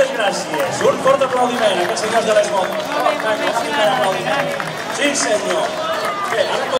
Moltes gràcies. Un fort aplaudiment a aquests senyors de les motos. Sí, senyor. Bé, ara